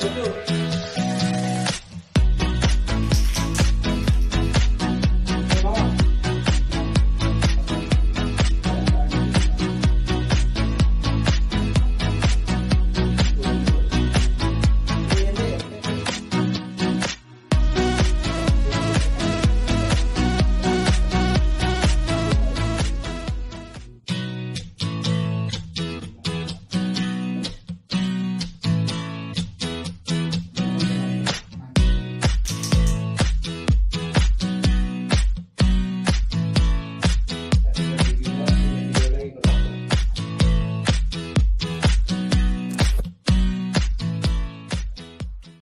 Let's.